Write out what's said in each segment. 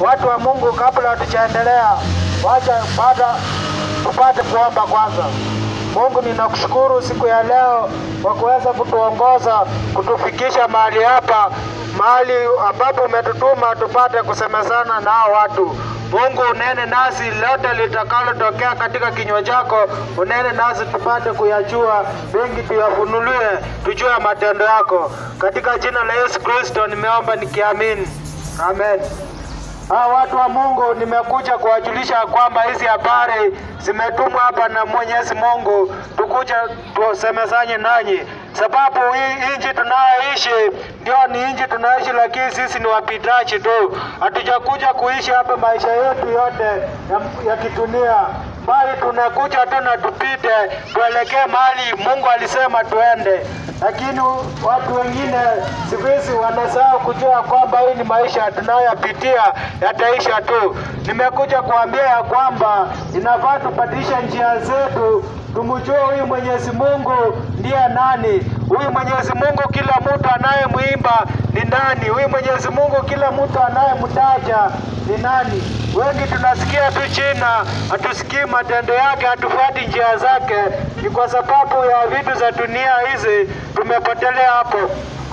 Watu wa Mungu, kabla hatujaendelea, wacha baada tupate kuomba kwanza. Mungu, ninakushukuru siku ya leo kwa kuweza kutuongoza kutufikisha mahali hapa, mahali ambapo umetutuma tupate kusemezana na watu. Mungu, unene nasi, lote litakalotokea katika kinywa chako, unene nasi tupate kuyajua, mengi tuyafunulie, tujue matendo yako. Katika jina la Yesu Kristo nimeomba nikiamini, amen. Hawa watu wa Mungu, nimekuja kuwajulisha kwamba hizi habari zimetumwa hapa na Mwenyezi Mungu, tukuja tusemezanye nanyi, sababu hii nchi tunayoishi ndio ni nchi tunaishi, lakini sisi ni wapitaji tu, hatujakuja kuishi hapa maisha yetu yote ya, ya kidunia bali tunakuja tu na tupite tuelekee mahali Mungu alisema tuende, lakini watu wengine siku hizi wanasahau kujua kwamba hii ni maisha tunayopitia yataisha tu. Nimekuja kuambia ya kwamba inafaa tubadilishe njia zetu, tumjue huyu Mwenyezi Mungu ndiye nani. Huyu Mwenyezi Mungu kila mtu anayemwimba ni nani? Huyu Mwenyezi Mungu kila mtu anayemtaja ni nani? Wengi tunasikia tu china hatusikii matendo yake, hatufuati njia zake. Ni kwa sababu ya vitu za dunia hizi tumepotelea hapo.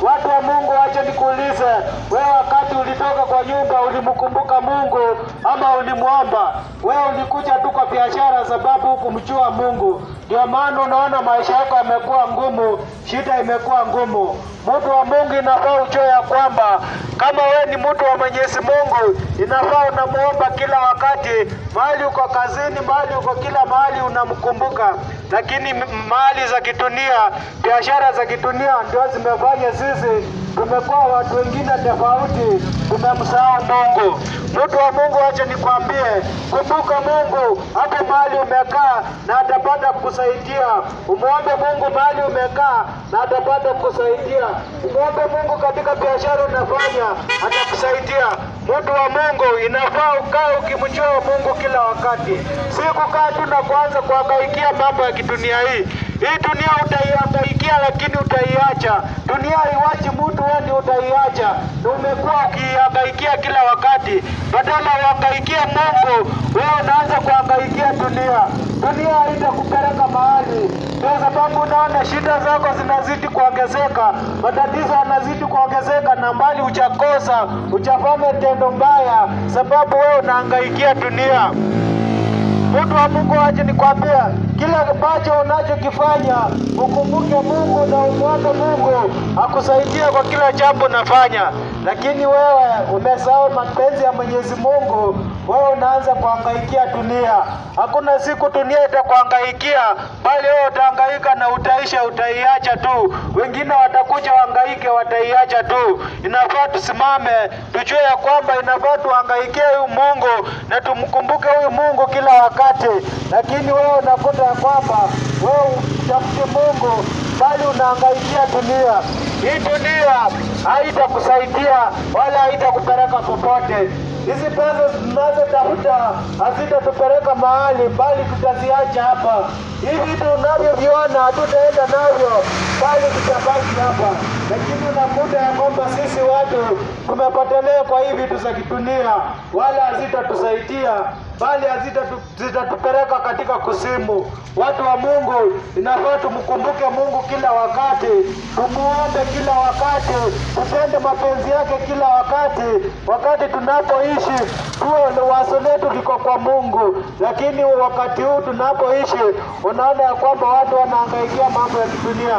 Watu wa Mungu, wacha nikuulize wewe, wakati ulitoka kwa nyumba ulimkumbuka Mungu ama ulimwomba? Wewe ulikuja tu kwa biashara sababu hukumjua Mungu, ndio maana unaona maisha yako yamekuwa ngumu, shida imekuwa ngumu. Mtu wa Mungu inafaa ujue ya kwamba kama wewe ni mtu wa Mwenyezi Mungu, inafaa unamuomba kila wakati, mahali uko kazini, mahali uko kila mahali unamkumbuka. Lakini mali za kidunia, biashara za kidunia ndio zimefanya sisi tumekuwa watu wengine tofauti, tumemsahau Mungu. Mtu wa Mungu, acha nikwambie, kumbuka Mungu hapo mahali umekaa na atapata kukusaidia. Umwombe Mungu mahali umekaa na atapata kukusaidia. Umwombe Mungu katika biashara unafanya, atakusaidia. Mtu wa Mungu, inafaa ukae ukimjua Mungu kila wakati, si kukaa tu na kuanza kuhangaikia mambo ya kidunia hii. Hii dunia utaihangaikia, lakini utaiacha. Dunia haiwachi mtu, ndio utaiacha. Umekuwa ukihangaikia kila wakati, badala uhangaikie Mungu, wewe unaanza kuhangaikia dunia. Dunia haitakupeleka mahali, kwa sababu unaona shida zako zinazidi kuongezeka, matatizo yanazidi kuongezeka, na mbali uchakosa, uchafanya tendo mbaya, sababu wewe unahangaikia dunia. Mtu wa Mungu, aje nikwambia, kila ambacho unachokifanya ukumbuke Mungu na umwombe Mungu akusaidia kwa kila jambo unafanya. Lakini wewe umesahau mapenzi ya Mwenyezi Mungu, wewe unaanza kuhangaikia dunia. Hakuna siku dunia itakuhangaikia, bali wewe utahangaika na utaisha, utaiacha tu. Wengine watakuja wahangaike, wataiacha tu. Inafaa tusimame, tujue ya kwamba inafaa tuhangaikie huyu Mungu na tumkumbuke huyu Mungu kila wakati lakini wewe unakuta ya kwamba wewe utafute Mungu bali unaangaikia dunia. Hii dunia haitakusaidia wala haitakupeleka popote. Hizi pesa tunazotafuta hazitatupeleka mahali, bali tutaziacha hapa. Hivi vitu unavyoviona hatutaenda navyo, bali tutabaki hapa. Lakini unakuta ya kwamba sisi watu tumepotelea kwa hii vitu za kidunia, wala hazitatusaidia bali zitatupeleka katika kusimu. Watu wa Mungu, inafaa tumkumbuke Mungu kila wakati, tumuombe kila wakati, tupende mapenzi yake kila wakati. Wakati tunapoishi tuwe wazo letu liko kwa Mungu, lakini wakati huu tunapoishi, unaona ya kwamba watu wanahangaikia mambo ya kidunia.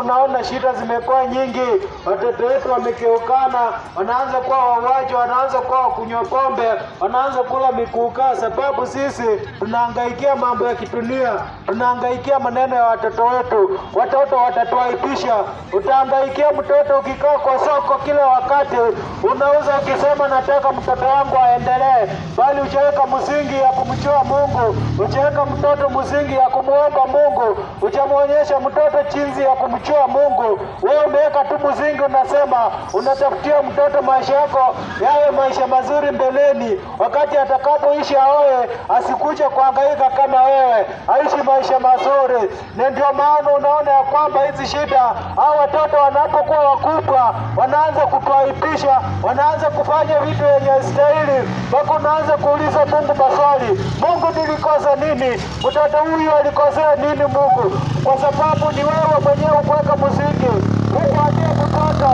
Unaona shida zimekuwa nyingi, watoto wetu wamekeukana, wanaanza kuwa wauaji, wanaanza kuwa wakunywa pombe, wanaanza kula kukaa sababu sisi tunahangaikia mambo ya kidunia, tunahangaikia maneno ya watoto wetu. Watoto watatuaibisha. Utahangaikia mtoto ukikaa kwa soko kila wakati, unauza ukisema nataka mtoto wangu aendelee, bali uchaweka msingi ya kumjua Mungu, uchaweka mtoto msingi ya kumwomba Mungu, uchamwonyesha mtoto chinzi ya kumjua Mungu. Wewe umeweka tu msingi, unasema unatafutia mtoto maisha yako yawe maisha mazuri mbeleni, wakati atakapoishi awe asikuje kuangaika kama wewe, aishi maisha mazuri. Na ndio maana unaona ya kwamba hizi shida au watoto wanapokuwa wakubwa wanaanza kutuaibisha, wanaanza kufanya vitu yenye stahili, mpaka unaanza kuuliza Mungu maswali, Mungu nilikosa nini? Mtoto huyu alikosea nini Mungu? Kwa sababu ni wewe mwenyewe ukuweka muziki, ukuambie mtoto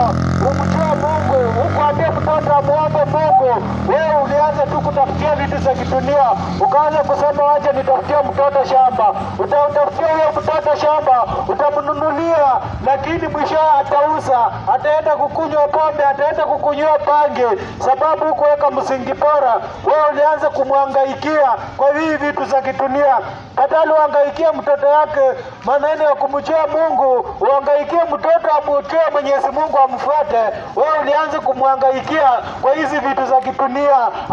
umjue Mungu, ukuambie mtoto amuombe Mungu. Wewe ulianza tu kutafutia vitu za kidunia, ukaanza kusema wacha nitafutia mtoto shamba. Utamtafutia huyo mtoto shamba, utamnunulia, lakini mwisho atauza, ataenda kukunywa pombe, ataenda kukunywa bange, sababu hukuweka msingi bora. Wewe ulianza kumwangaikia kwa hivi vitu za kidunia, badala uangaikia mtoto yake maneno ya kumjua Mungu, uangaikie mtoto amujue Mwenyezi Mungu amfuate. Wewe ulianza kumwangaikia kwa hizi vitu za kidunia,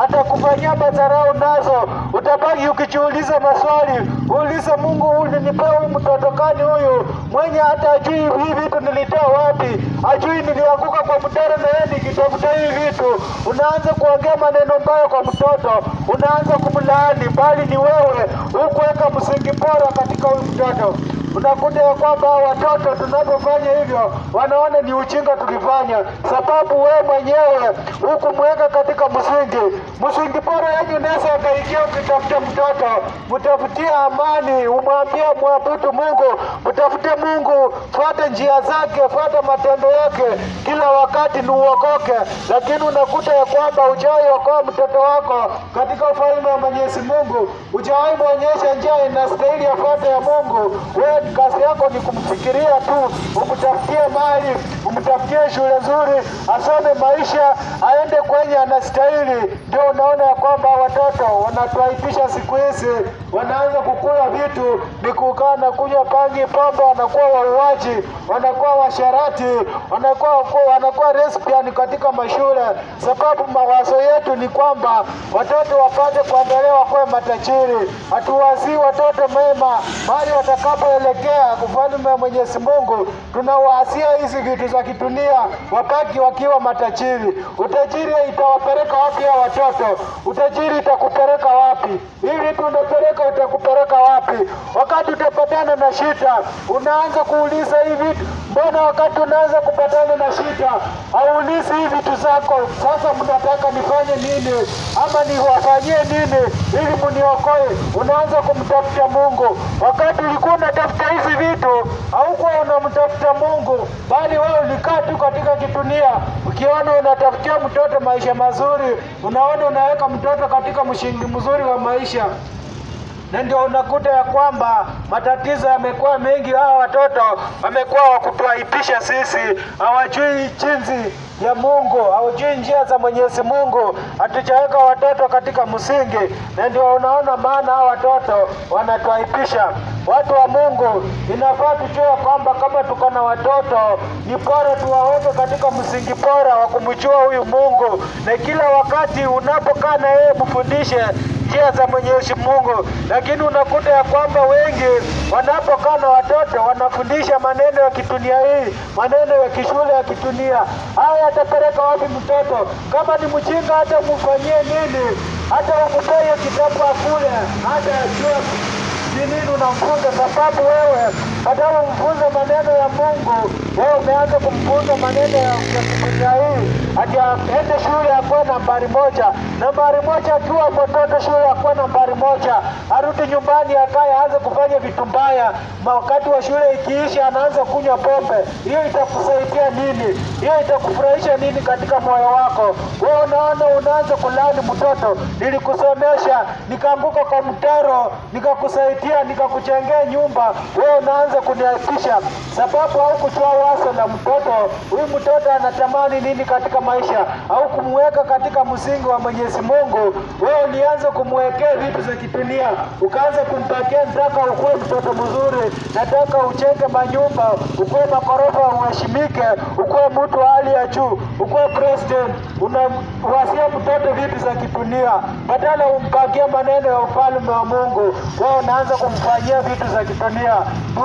atakufanyia madharau nazo. Utabaki ukijiuliza maswali, uulize Mungu, ulinipea huyu mtoto gani huyu mwenye hata ajui hii vitu nilitoa wapi, ajui nilianguka kwa mtaro na yeye nikitafuta hii vitu. Unaanza kuongea maneno mbaya kwa mtoto, unaanza kumlaani, bali ni wewe hukuweka msingi bora katika huyu mtoto. Unakuta ya kwamba watoto tunapofanya hivyo wanaona ni uchinga tukifanya, sababu wewe mwenyewe huku mweka katika msingi. Msingi bora yenye unaweza akaikia ukitafuta mtoto, mtafutie amani, umwambie mwabudu Mungu, mtafute Mungu, fuate njia zake, fuate matendo yake, kila wakati ni uokoke. Lakini unakuta ya kwamba ujawai okoa mtoto wako katika ufalme wa Mwenyezi Mungu, ujawai mwonyesha njia inastahili afuate ya Mungu. Wewe kazi yako ni kumfikiria tu, umtafutie mali, umtafutie shule nzuri, asome maisha, aende kwenye anastahili. Ndio unaona ya kwamba watoto wanatuaibisha siku hizi, wanaanza kukula vitu ni kukaa na kunywa pangi, pombe, wanakuwa wauaji, wanakuwa washarati, wanakuwa wanakuwa lesbian katika mashule, sababu mawazo yetu ni kwamba watoto wapate kuandelewa kuwa matajiri. Hatuwazii watoto mema mahali watakapoelekea ufalme ya Mwenyezi Mungu. tunawaasia hizi vitu za kidunia, wapaki wakiwa matajiri. Utajiri itawapeleka wapi ya watoto? Utajiri itakupeleka wapi? Hivi vitu unapeleka utakupeleka wapi? Wakati utapatana na shida, unaanza kuuliza hivi, mbona? Wakati unaanza kupatana na shida, aulizi hivi vitu zako, sasa mnataka nifanye nini ama niwafanyie nini ili mniokoe? Unaanza kumtafuta Mungu. Wakati ulikuwa unatafuta hizi vitu, haukuwa unamtafuta Mungu, bali wewe ulikaa tu katika kitunia, ukiona unatafutia mtoto maisha mazuri, unaona unaweka mtoto katika mshingi mzuri wa maisha na ndio unakuta ya kwamba matatizo yamekuwa mengi. Hawa watoto wamekuwa wakutuaibisha sisi, hawajui jinsi ya Mungu, hawajui njia za Mwenyezi Mungu. Hatujaweka watoto katika msingi, na ndio unaona maana hawa watoto wanatuaibisha. Watu wa Mungu, inafaa tujue kwamba kama tuko na watoto, ni bora tuwaweke katika msingi bora wa kumjua huyu Mungu, na kila wakati unapokaa na yeye mfundishe njia za Mwenyezi Mungu. Lakini unakuta ya kwamba wengi wanapokaa na watoto wanafundisha maneno ya kitunia hii, maneno ya kishule ya kidunia. Haya atapeleka wapi mtoto? Kama ni mjinga, hata mfanyie nini, hata umtoe kitabu akule, hata ajua ni nini unamfunza, sababu wewe hata umfunze maneno ya Mungu, wewe umeanza kumfunza maneno ya kitunia kidunia hii, aende shule akuwe nambari moja. Nambari moja akiwa mtoto shule akuwe nambari moja, arudi nyumbani akaye aanze kufanya vitu mbaya, wakati wa shule ikiisha anaanza kunywa pombe. Hiyo itakusaidia nini? Hiyo itakufurahisha nini katika moyo wako? Wewe unaona unaanza kulani mtoto, nilikusomesha nikaanguka kwa mtaro, nikakusaidia, nikakuchengea nyumba, wewe unaanza kuniaibisha sababu haukutoa wazo la mtoto. Huyu mtoto anatamani nini katika maisha, au kumweka katika msingi wa Mwenyezi Mungu. Wewe ulianza kumwekea vitu za kidunia, ukaanza kumpatia, nataka ukuwe mtoto mzuri, nataka uchenge manyumba, ukuwe makorofa, uheshimike, ukuwe mtu wa hali ya juu, ukuwe president. Unawasia mtoto vitu za kidunia, badala umpatie maneno ya ufalme wa Mungu, wewe unaanza kumfanyia vitu za kidunia.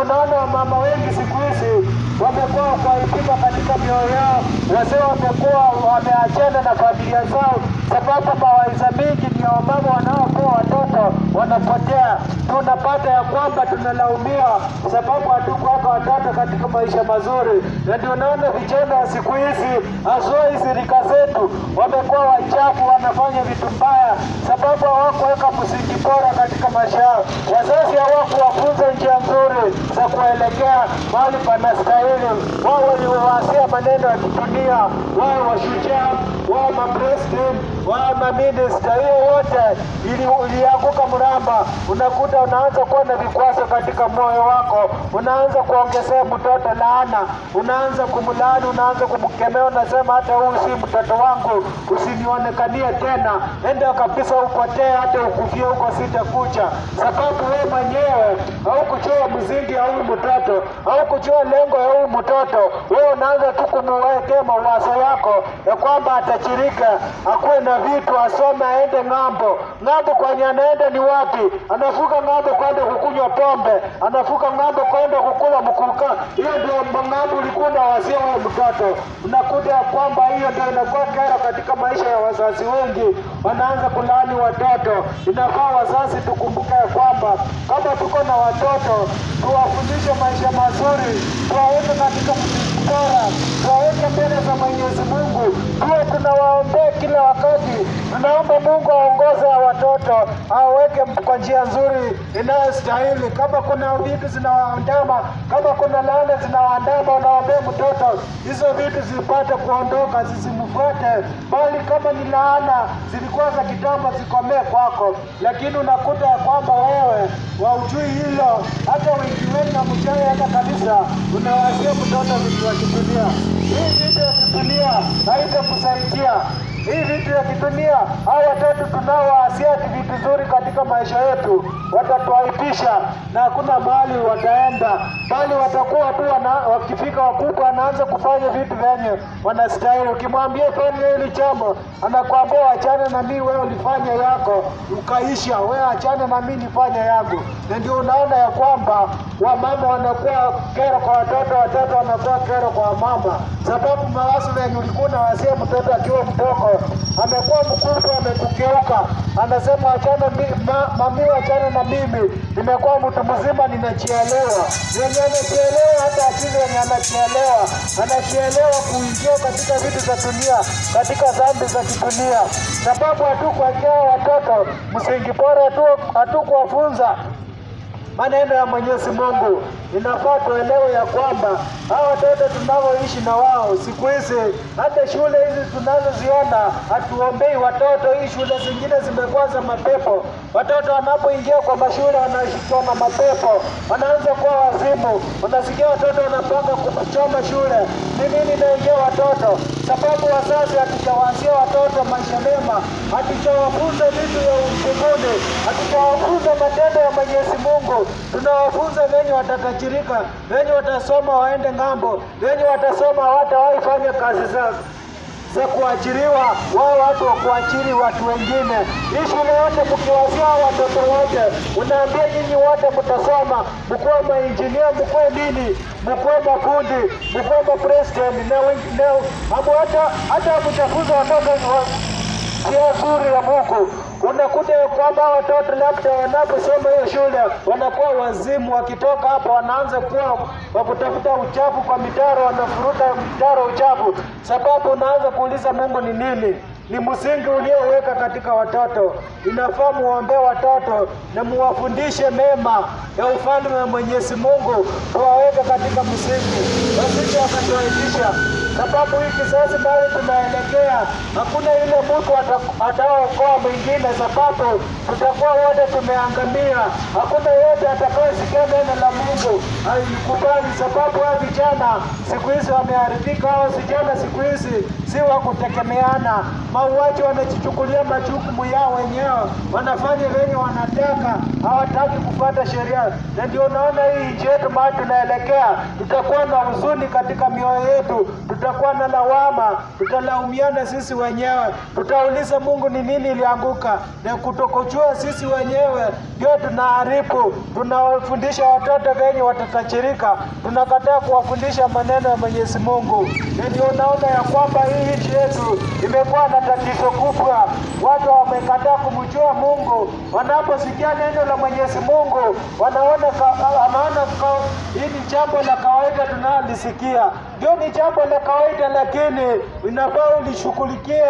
Unaona wamama wengi siku hizi wamekuwa kuwaipima katika mioyo yao, wazee wamekuwa wameachana na familia zao, sababu mawaidha mingi ndio wamama wanaokuwa watoto wanapotea. Tunapata ya kwamba tunalaumiwa sababu hatukuweka watoto katika maisha mazuri, na ndio naona vijana wa siku hizi, haswa hizi rika zetu, wamekuwa wachafu, wanafanya vitu mbaya. Sababu hawakuweka msingi bora katika maisha yao. Wazazi hawakuwafunza njia nzuri za kuelekea mahali panastahili. Wao waliwawasia maneno ya kidunia, wao washujaa, wao mapresident, wao maminista, hiyo wote. Ili- mramba. Unakuta unaanza kuwa na vikwazo katika moyo wako, unaanza kuongezea mtoto laana, unaanza kumlaani, unaanza kumkemea, unasema hata huyu si mtoto wangu, usinionekanie tena, enda kabisa upotee, hata ukufie huko sitakucha, sababu wewe mwenyewe haukujua mzingi ya huyu mtoto, haukujua lengo ya huyu mtoto. Wewe unaanza tu kumuwekea mawazo yako ya kwamba atachirika, akuwe na vitu, asome, aende ng'ambo. Ng'ambo kwenye anaenda ni wapi? Anavuka ng'ambo kwenda kukunywa pombe, anavuka ng'ambo kwenda kukula mkuka. Hiyo ndio ng'ambo ulikuwa na wazee wa mtoto. Unakuta ya kwamba hiyo ndio inakuwa kero katika maisha ya wazazi wengi, wanaanza kulaani watoto. Inafaa wazazi tukumbuke ya kwamba kama tuko na watoto, tuwafundishe maisha mazuri, tuwaweke katika bora, tuwaweke mbele za Mwenyezi Mungu, tuwe tunawaombea kila wakati. Tunaomba Mungu aongoze wa watoto, aweke kwa njia nzuri inayostahili. Kama kuna vitu zinawaandama, kama kuna laana zinawaandama, unaombea mtoto hizo vitu zipate kuondoka, zisimfuate, bali kama ni laana zilikuwa za kitambo zikomee kwako. Lakini unakuta ya kwamba wewe waujui hilo, hata wengi wenu na mchawi hata kabisa, unawasia mtoto vitu vya kidunia. Hii vitu ya kidunia haitakusaidia hii vitu ya kidunia, hao watatu tunaowaasia ati vitu nzuri katika maisha yetu watatuaibisha na hakuna mahali wataenda, bali watakuwa tu wakifika wakubwa wanaanza kufanya vitu vyenye wanastahili. Ukimwambia fanya hili jambo, anakuambia wachane na mimi, wewe ulifanya yako ukaisha, wewe achane na mimi nifanye yangu. Na ndio unaona ya kwamba wamama wanakuwa kero kwa watoto, watoto wanakuwa kero kwa wamama, sababu mawazo yenye ulikuwa unawasia mtoto akiwa mdogo amekuwa mkubwa, amekugeuka, anasema achana ma, mami, achana na mimi, nimekuwa mtu mzima, ninachielewa. Yenye anachielewa hata akili yenye anachielewa, anachielewa kuingia katika vitu za dunia, katika dhambi za kidunia, sababu hatukuwajaa watoto msingi bora, hatu- hatukuwafunza maneno ya Mwenyezi Mungu. Inafaa tuelewe ya kwamba hawa watoto tunaoishi na wao siku hizi, hata shule hizi tunazoziona, hatuombei watoto. Hii shule zingine zimekuwa za mapepo. Watoto wanapoingia kwa mashule wanashikwa na mapepo, wanaanza kuwa wazimu. Unasikia watoto wanapanga kuchoma shule. Ni nini inaingia watoto? Sababu wazazi hatujawaanzia watoto maisha mema, hatujawafunza vitu ya mbinguni, hatujawafunza matendo ya Mwenyezi Mungu. Tunawafunza venye watatajirika, wenye watasoma waende ng'ambo, wenye watasoma hawatawahi fanya kazi zao za kuajiriwa. Wao watu wa kuajiri watu wengine. Hii shule yote mkiwazia watoto wote, unaambia nyinyi wote mtasoma, mkuwe mainjinia, mkuwe nini, mkuwe mafundi, mkuwe mapresident. Na hata hata mtafunza watoto wa- njia nzuri ya Mungu. Unakuta ya kwamba watoto labda wanaposoma hiyo shule wanakuwa wazimu, wakitoka hapo wanaanza kuwa wa kutafuta uchafu kwa mitaro, wanafuruta mitaro uchafu, sababu unaanza kuuliza Mungu ni nini? Ni msingi ulioweka katika watoto. Inafaa muombee watoto na muwafundishe mema ya ufalme wa Mwenyezi Mungu, tuwaweke katika msingi, wasije wakatuaibisha sababu hii kizazi bali tunaelekea, hakuna yule mtu ata- ataokoa mwingine, sababu tutakuwa wote tumeangamia. Hakuna yote atakayesikia neno la Mungu. Aikubali, sababu hao vijana siku hizi wameharibika, hao vijana siku hizi si wa kutegemeana. Mauaji wanajichukulia majukumu yao wenyewe, wanafanya venye wanataka, hawataki kupata sheria, na ndio unaona hii nchi yetu mahali tunaelekea, tutakuwa na huzuni katika mioyo yetu, tutakuwa na lawama, tutalaumiana sisi wenyewe, tutauliza Mungu ni nini ilianguka, na kutokojua sisi wenyewe ndio tunaharibu. Tunawafundisha watoto venye watatajirika, tunakataa kuwafundisha maneno ya Mwenyezi Mungu, na ndio unaona ya kwamba hii nchi yetu imekuwa na tatizo kubwa. Watu wamekataa kumjua Mungu, wanaposikia neno la Mwenyezi Mungu wanaona ka, hii ni jambo la kawaida tunalisikia, ndio ni jambo la kawaida, lakini inafaa ulishughulikie.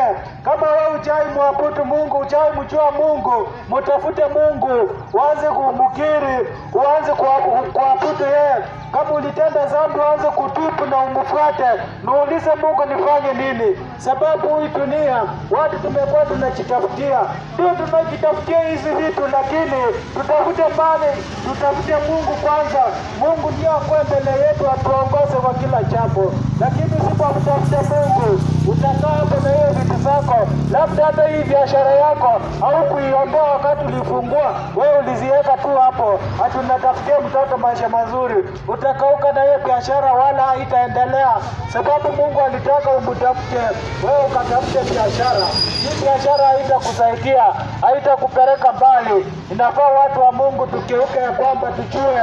Kama wewe hujai mwabudu Mungu, ujai mjua Mungu, mtafute Mungu, uanze kumkiri, uanze kuabu- kuabudu yeye. Kama ulitenda dhambi, uanze kutubu na umfuate, naulize Mungu nifanye nini, sababu hii dunia watu tumekuwa tunajitafutia, ndio tunajitafutia hizi vitu, lakini tutafute pale, tutafute Mungu kwanza. Mungu ndio akuwe mbele yetu, atuongoze kwa kila jambo, lakini usipomtafuta Mungu utakaa na hiyo vitu zako, labda hata hii biashara yako au kuiondoa wakati ulifungua, wewe uliziweka tu hapo, ati unatafutia mtoto maisha mazuri, utakauka na hiyo biashara, wala haitaendelea, sababu Mungu alitaka umtafute. Wewe, ukatafute biashara. Hii biashara haitakusaidia, haitakupeleka mbali. Inafaa watu wa Mungu tukeuke ya kwamba tujue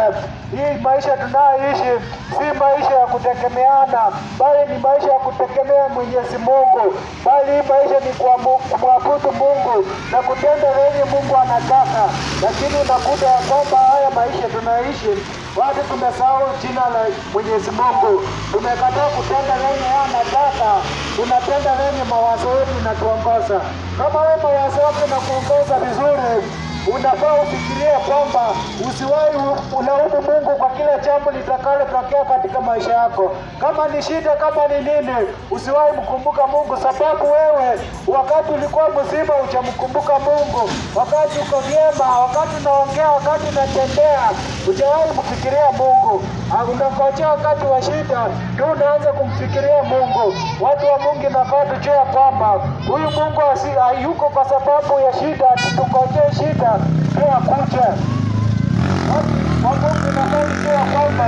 hii maisha tunayoishi si maisha ya kutegemeana, bali ni maisha ya kutegemea Mwenyezi Mungu, bali maisha ni kumwabudu Mungu na kutenda venye Mungu anataka. Lakini unakuta ya kwamba haya maisha tunaishi watu tumesahau jina la Mwenyezi Mungu, tumekataa kutenda lenye anataka, tunatenda lenye mawazo yetu inatuongoza. Kama wewe mawazo yako inakuongoza vizuri unafaa ufikirie kwamba usiwahi ulaumu Mungu kwa kila jambo litakalotokea katika maisha yako. Kama ni shida, kama ni nini, usiwahi mkumbuka Mungu, sababu wewe wakati ulikuwa mzima hujamkumbuka Mungu, wakati uko vyema, wakati unaongea, wakati unatembea, hujawahi mfikiria Mungu. Unakojea Unangojea wakati wa shida ndio unaanza kumfikiria Mungu. Watu wa Mungu inafaa tujue kwamba huyu Mungu ayuko hayuko kwa sababu ya shida, tukojee shida ndio kucha Watu wa Mungu inafaa kwamba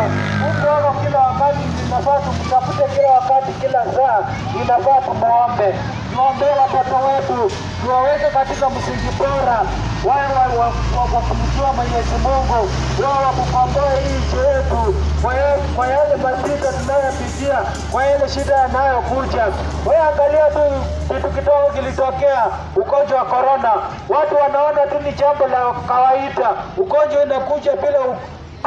wako kila wakati, inafaa tumtafute kila wakati, kila saa, inafaa tumwombe, tuombee watoto wetu, tuwaweke katika msingi bora, wawe wa- wa- wa- wa kumjua Mwenyezi Mungu, wao wa kukomboa hii nchi yetu. Kwa yale mapito tunayopitia, kwa ile shida yanayokuja. Wewe angalia tu kitu kidogo kilitokea, ugonjwa wa korona, watu wanaona tu ni jambo la kawaida, ugonjwa inakuja bila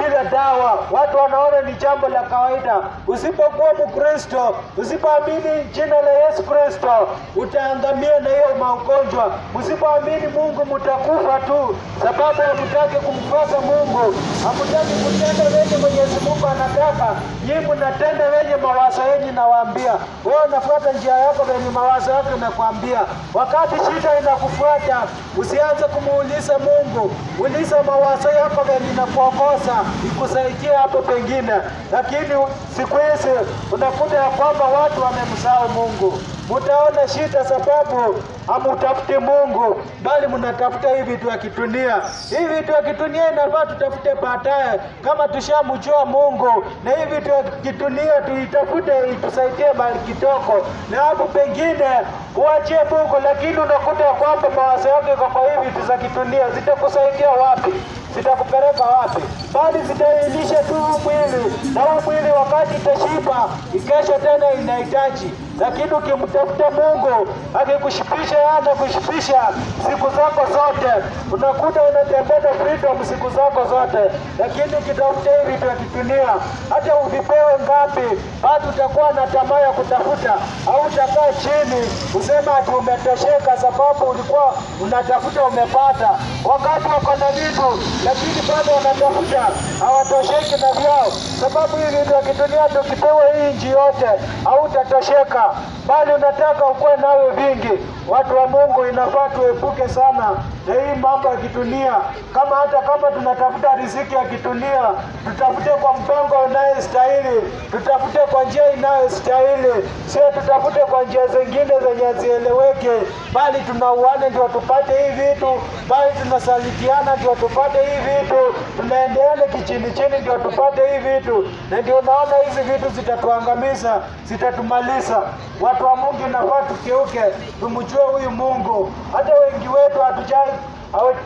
bila dawa. Watu wanaona ni jambo la kawaida. Usipokuwa Mkristo, usipoamini jina la Yesu Kristo, utaangamia na hiyo magonjwa. Msipoamini Mungu, mtakufa tu, sababu hamtaki kumfuata Mungu, hamtaki kutenda venye Mwenyezi Mungu anataka. Nyinyi mnatenda venye mawazo yenyu nawaambia. Wewe unafuata njia yako venye mawazo yako inakwambia. Wakati shida inakufuata, usianze kumuuliza Mungu, uliza mawazo yako venye inakuongoza ikusaidie hapo pengine. Lakini siku hizi unakuta ya kwamba watu wamemsahau Mungu. Mutaona shida sababu hamutafuti Mungu, bali mnatafuta hii vitu ya kidunia. Hii vitu ya kidunia inafaa tutafute baadaye, kama tushamjua Mungu, na hii vitu ya kidunia tuitafute itusaidie mali kitoko, na hapo pengine uachie Mungu. Lakini unakuta kwamba mawazo yako kwa hii vitu za kidunia, zitakusaidia wapi? Zitakupeleka wapi? Bali zitailisha tu mwili, na huu mwili wakati itashiba, ikesho tena inahitaji. Lakini ukimtafuta Mungu akikushipisha yeye anakushibisha siku zako zote, unakuta unatembea freedom siku zako zote. Lakini ukitafuta hivi vitu vya kidunia, hata uvipewe ngapi, bado utakuwa na tamaa ya kutafuta, au utakaa chini usema ati umetosheka, sababu ulikuwa unatafuta umepata, wakati wako na vitu lakini bado wanatafuta, hawatosheki na vyao, sababu hivi vitu vya kidunia tukipewa hii nchi yote hautatosheka, bali unataka ukuwe nawe vingi. Watu wa Mungu, inafaa tuepuke sana na hii mambo ya kidunia. Kama hata kama tunatafuta riziki ya kidunia, tutafute kwa mpango unayostahili, tutafute kwa njia inayostahili, sio tutafute kwa njia zingine zenye hazieleweke, bali tunauane ndio tupate hii vitu, bali tunasalitiana ndio tupate hii vitu, tunaendeana kichini chini ndio tupate hii vitu, na ndio naona hizi vitu zitatuangamiza, zitatumaliza. Watu wa Mungu inafaa tukeuke, tumjue huyu Mungu. Hata wengi wetu hatujai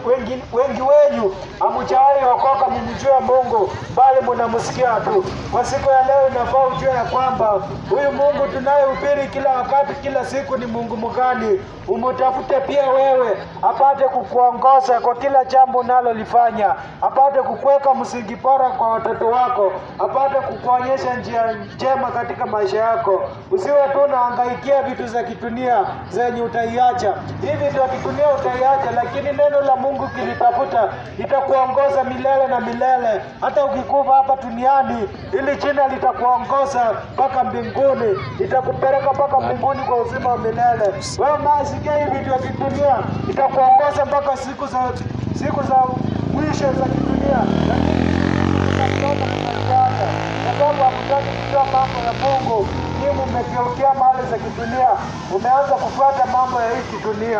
wengi, wengi wenyu amujawahi okoka mumjue Mungu, bali munamusikia tu. Kwa siku ya leo inafaa ujue ya kwamba huyu Mungu tunayehubiri kila wakati, kila siku ni Mungu mgani. Umutafute pia wewe, apate kukuongoza kwa kila jambo unalolifanya, apate kukuweka msingi bora kwa watoto wako, apate kukuonyesha njia njema katika maisha yako. Usiwe tu unahangaikia vitu za kitunia zenye utaiacha. Hivi ndio kitunia utaiacha, lakini neno la Mungu kilitafuta itakuongoza milele na milele. Hata ukikufa hapa duniani, ili jina litakuongoza mpaka mbinguni, itakupeleka mpaka mbinguni kwa uzima wa milele. Wewe maasikia hivi vya kidunia, itakuongoza mpaka siku za siku za mwisho za kidunia, sababu hakutaki kujua mambo ya Mungu. Ni mmegeukia mali za kidunia, umeanza kufuata mambo ya hii kidunia.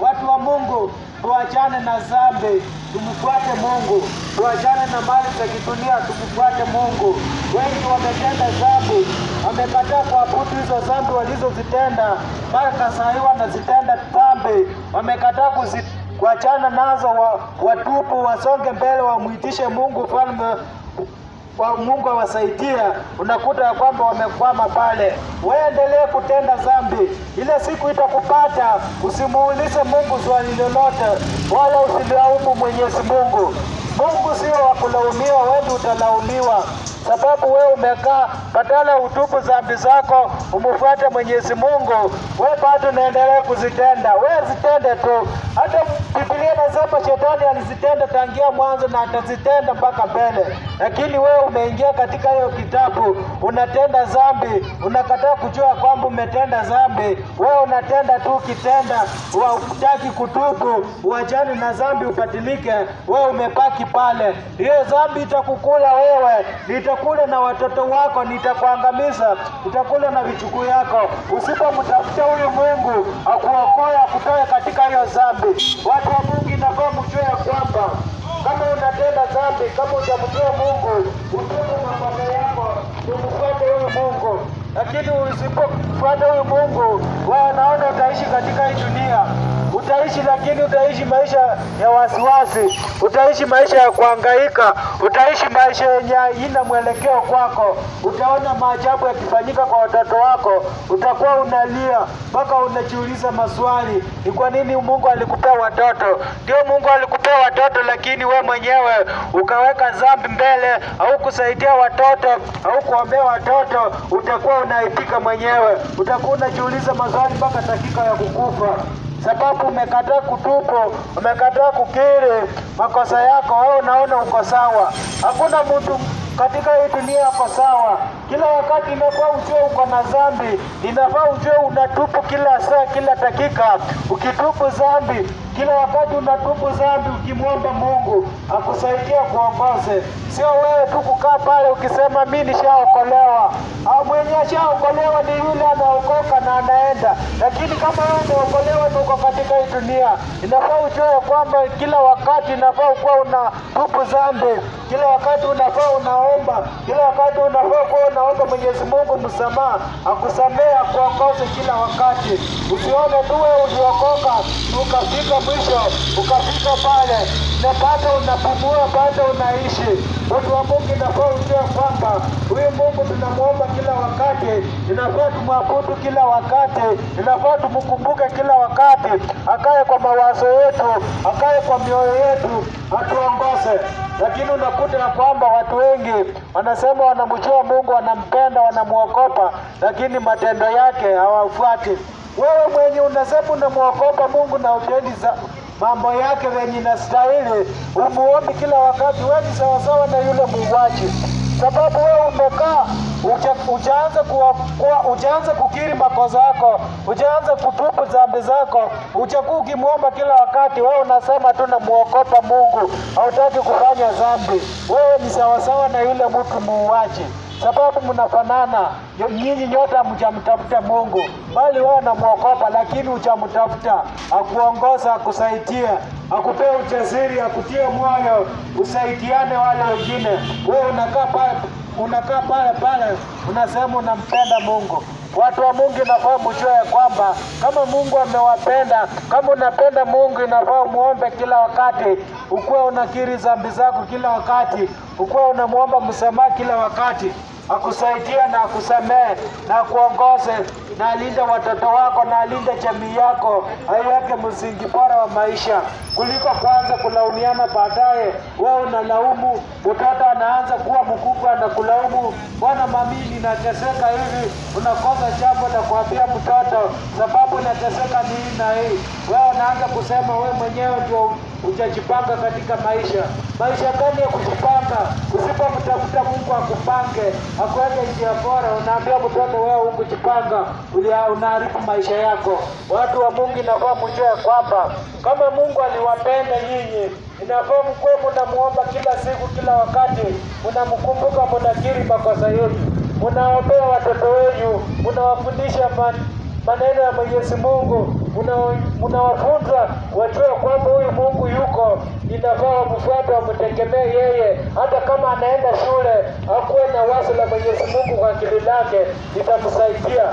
Watu wa Mungu, tuachane na zambi, tumfuate Mungu. Tuachane na mali za kidunia, tumfuate Mungu. Wengi wametenda zambi, wamekataa kuabudu hizo zambi walizozitenda, mpaka saa hii wanazitenda dhambi, wamekataa kuzi kuachana nazo, wa, watupu wasonge mbele, wamwitishe Mungu falme wa Mungu awasaidia, unakuta ya kwamba wamekwama pale. Waendelee endelee kutenda dhambi, ile siku itakupata. Usimuulize Mungu swali lolote, wala usilaumu Mwenyezi Mungu. Mungu sio wa kulaumiwa, wewe utalaumiwa sababu wewe umekaa badala utupu dhambi zako umfuate Mwenyezi Mungu, wewe bado unaendelea kuzitenda. Wewe zitende tu, hata Biblia inasema shetani alizitenda tangia mwanzo na atazitenda mpaka mbele, lakini wewe umeingia katika hiyo kitabu, unatenda zambi unakataa kujua kwamba umetenda zambi. Wewe unatenda tu kitenda, hutaki kutubu, uachane na zambi ubatilike Wewe umepaki pale, hiyo zambi itakukula wewe, itakula na watoto wako, nitakuangamiza, itakula na vichukuu yako, usipomtafuta huyu Mungu akuokoe, akutoe katika hiyo dhambi. Watu wa Mungu inafaa mjue ya kwamba kama unatenda dhambi, kama utamjua Mungu, utubu makosa yako, umfuate huyu Mungu. Lakini usipofuata huyu Mungu, wanaona naona utaishi katika hii dunia utaishi lakini utaishi maisha ya wasiwasi, utaishi maisha ya kuangaika utaishi maisha yenye haina mwelekeo kwako. Utaona maajabu yakifanyika kwa watoto wako, utakuwa unalia mpaka unajiuliza maswali, ni kwa nini Mungu alikupea watoto? Ndio Mungu alikupea watoto, lakini we mwenyewe ukaweka dhambi mbele, au kusaidia watoto au kuombea watoto, utakuwa unaitika mwenyewe, utakuwa unajiuliza maswali mpaka dakika ya kukufa sababu umekataa kutubu, umekataa kukiri makosa yako. Wewe unaona uko sawa. Hakuna mtu katika hii dunia uko sawa. Kila wakati inafaa ujue uko na dhambi, inafaa ujue unatubu kila saa, kila dakika. Ukitubu dhambi kila wakati unatubu dhambi, ukimwomba Mungu akusaidia kuongoze, sio wewe tu kukaa pale ukisema mi nishaokolewa. Mwenye ashaokolewa ni yule anaokoka na anaenda, lakini kama wewe umeokolewa na uko katika hii dunia, inafaa ujue kwamba kila wakati inafaa kuwa unatubu zambi, kila wakati unafaa unaomba, kila wakati unafaa kuwa unaomba Mwenyezi Mungu msamaha, akusamehe, akuongoze kila wakati. Usione tu wewe uliokoka ukafika mwisho, ukafika pale na bado unapumua, bado unaishi. Watu wa Mungu inafaa ujue kwamba huyu Mungu tunamwomba kila wakati, inafaa tumwabudu kila wakati, inafaa tumkumbuke kila wakati, akae kwa mawazo yetu, akae kwa mioyo yetu, atuongoze. Lakini unakuta ya kwamba watu wengi wanasema wanamjua Mungu, wanampenda, wanamwogopa, lakini matendo yake hawafuati. Wewe mwenye unasema unamwogopa Mungu na upendi mambo yake venye inastahili, umuombi kila wakati, wewe ni sawasawa na yule muuaji, sababu wewe umekaa uja- ujaanza kuwa, kuwa, ujaanza kukiri makosa yako, ujaanza kutubu dhambi zako, ujakuwa ukimwomba kila wakati. Wewe unasema tu namuokopa Mungu, hautaki kufanya dhambi. Wewe ni sawasawa na yule mtu muuaji. Sababu mnafanana. Nyinyi nyote hamjamtafuta Mungu, bali wao unamwogopa, lakini hujamtafuta akuongoza, akusaidia akupea ujasiri, akutie moyo, usaidiane wale wengine. Wewe unakaa pale, unakaa pale pale, unasema unampenda Mungu. Watu wa Mungu inafaa mjue ya kwamba kama Mungu amewapenda, kama unapenda Mungu inafaa muombe kila wakati, ukuwa unakiri dhambi zako kila wakati, ukuwa unamwomba msamaha kila wakati, akusaidie na akusamehe na akuongoze na alinde watoto wako na alinde jamii yako, aiweke msingi bora wa maisha kuliko kwanza kulaumiana baadaye. Wewe unalaumu, mtoto anaanza kuwa mkubwa na kulaumu, bwana mami, ninateseka hivi. Unakosa jambo la kuambia mtoto, sababu nateseka ni hii na hii. Wewe unaanza kusema wewe mwenyewe ndio hujajipanga katika maisha. Maisha gani ya kujipanga? Usipomtafuta Mungu akupange, akuweke njia bora, unaambia mtoto wewe hukujipanga, unaharibu maisha yako. Watu wa Mungu inafaa mjue kwamba kama Mungu aliwapenda nyinyi, inafaa mkuwe munamuomba kila siku, kila wakati, munamkumbuka, mnakiri makosa yenu, munaombea watoto wenu, munawafundisha man- maneno ya Mwenyezi Mungu, munawafunza wajue kwamba huyu Mungu yuko, inafaa wamfuate, wamtegemee yeye. Hata kama anaenda shule, akuwe na wazo la Mwenyezi Mungu kwa akili lake, itamsaidia.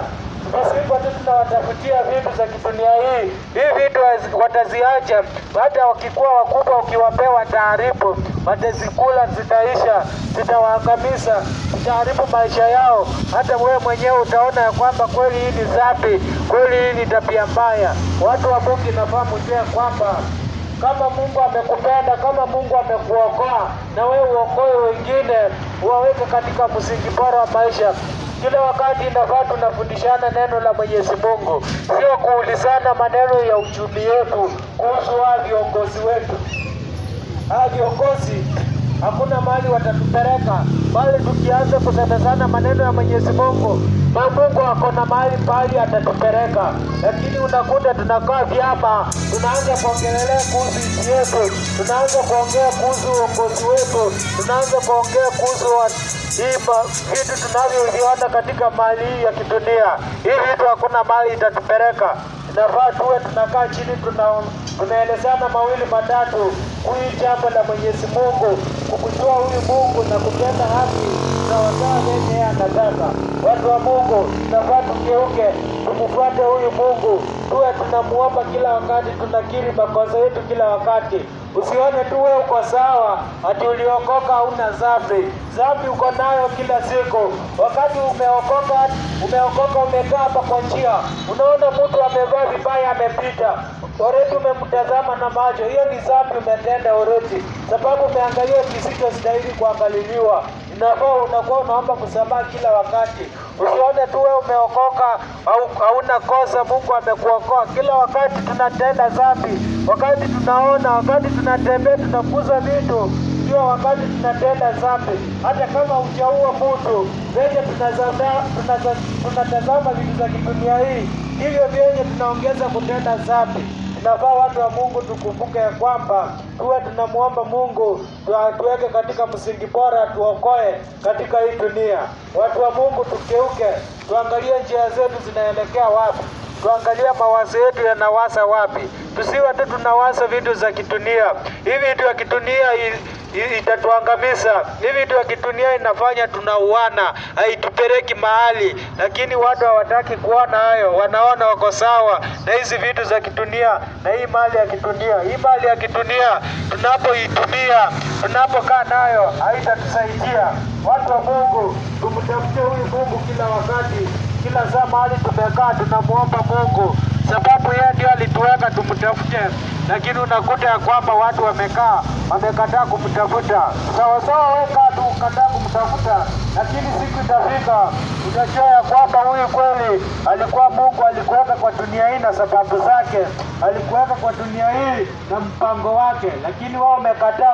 Tusipo tu tunawatafutia vitu za kidunia hii, hii vitu wataziacha. Hata wakikuwa wakubwa, ukiwapewa taarifu, watazikula, zitaisha, zitawaangamiza, zitaharibu maisha yao. Hata wewe mwenyewe utaona ya kwamba kweli hii ni dhambi, kweli hii ni tabia mbaya. Watu wa Mungu inafaa mjue kwamba kama Mungu amekupenda, kama Mungu amekuokoa, na wewe uokoe wengine, uwaweke katika msingi bora wa maisha. Kila wakati inafaa tunafundishana neno la Mwenyezi Mungu, sio kuulizana maneno ya uchumi yetu kuhusu hawa viongozi wetu. Hawa viongozi hakuna mahali watatupeleka, bali tukianza kusemezana maneno ya Mwenyezi Mungu, na Mungu ako na mahali pali atatupeleka. Lakini unakuta tunakaa vyama, tunaanza kuongelelea kuhusu nchi yetu, tunaanza kuongea kuhusu uongozi wetu, tunaanza kuongea kuhusu vitu tunavyoviona katika mali hii ya kidunia. Hii vitu hakuna mali itatupeleka inafaa tuwe tunakaa chini tuna, tunaelezana mawili matatu huyu jambo la Mwenyezi Mungu, kumjua huyu Mungu na kupenda haki na venye yeye anataka. Watu wa Mungu, nafaa tukeuke tumfuate huyu Mungu, tuwe tunamuomba kila wakati, tunakiri makosa yetu kila wakati. Usione tu wewe uko sawa, ati uliokoka hauna dhambi. Dhambi uko nayo kila siku. Wakati umeokoka, umeokoka umekaa hapa kwa njia, unaona mtu amevaa vibaya oredi, umemtazama na macho, hiyo ni zambi umetenda oreti sababu umeangalia kisicho stahili kuangaliliwa. Inafaa unakuwa unaomba msamaha kila wakati. Usione tu wewe umeokoka au hauna kosa, Mungu amekuokoa. Kila wakati tunatenda zambi, wakati tunaona, wakati tunatembea, tunakuza vitu ndio wakati tunatenda dhambi. Hata kama hujaua mtu, venye tunatazama vitu za kidunia hii, hivyo vyenye tunaongeza kutenda dhambi. Tunafaa watu wa Mungu tukumbuke ya kwamba tuwe tunamwomba Mungu tu- tuweke katika msingi bora, tuokoe katika hii dunia. Watu wa Mungu tukeuke tuangalie njia zetu zinaelekea wapi tuangalie mawazo yetu yanawasa wapi. Tusiwe tu tunawasa vitu za kitunia. Hii vitu ya kitunia itatuangamiza. Hii vitu ya kitunia inafanya tunauana, haitupeleki mahali, lakini watu hawataki kuona hayo, wanaona wako sawa na hizi vitu za kitunia na hii mali ya kitunia. Hii mali ya kitunia tunapoitumia, tunapokaa nayo haitatusaidia. Watu wa Mungu, tumtafute huyu Mungu kila wakati kila saa mahali tumekaa tunamwomba Mungu, sababu yeye ndio alituweka tumtafute, lakini unakuta ya kwamba watu wamekaa wamekataa kumtafuta. Sawa sawa, wewe kaa tu ukataa kumtafuta, lakini siku itafika utajua ya kwamba huyu kweli alikuwa Mungu, alikuweka kwa dunia hii na sababu zake, alikuweka kwa dunia hii na mpango wake, lakini wao wamekataa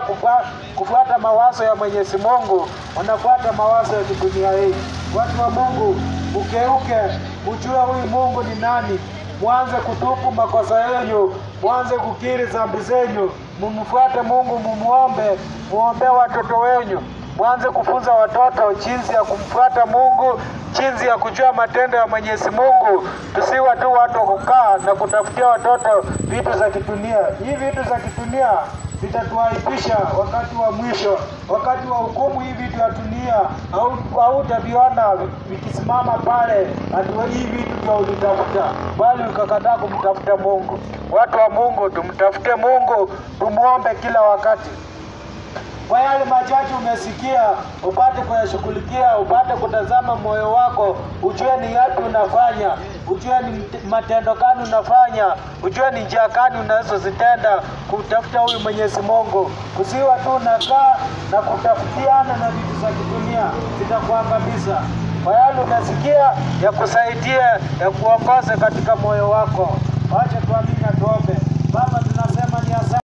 kufuata mawazo ya Mwenyezi Mungu, wanafuata mawazo ya dunia hii. Watu wa Mungu, mgeuke, mjue huyu Mungu ni nani, mwanze kutupu makosa yenu, mwanze kukiri dhambi zenyu, mumfuate Mungu, mumuombe, muombe watoto wenyu, mwanze kufunza watoto jinsi ya kumfuata Mungu, jinsi ya kujua matendo ya Mwenyezi Mungu. Tusiwe tu watu wa kukaa na kutafutia watoto vitu za kidunia. Hii vitu za kidunia vitatuaibisha wakati wa mwisho, wakati wa hukumu. Hii vitu ya dunia au- hautaviona vikisimama pale, ati hii vitu vya ulitafuta, bali ukakataa kumtafuta Mungu. Watu wa Mungu, tumtafute Mungu, tumuombe kila wakati kwa yale machache umesikia, upate kuyashughulikia, upate kutazama moyo wako, ujue ni yapi unafanya, ujue ni matendo gani unafanya, ujue ni njia gani unazozitenda kutafuta huyu Mwenyezi Mungu. Kusiwa tu unakaa na kutafutiana na vitu za kidunia, zitakuangamiza. Kwa yale unasikia ya kusaidia, ya kuongoze katika moyo wako. Wacha tuamini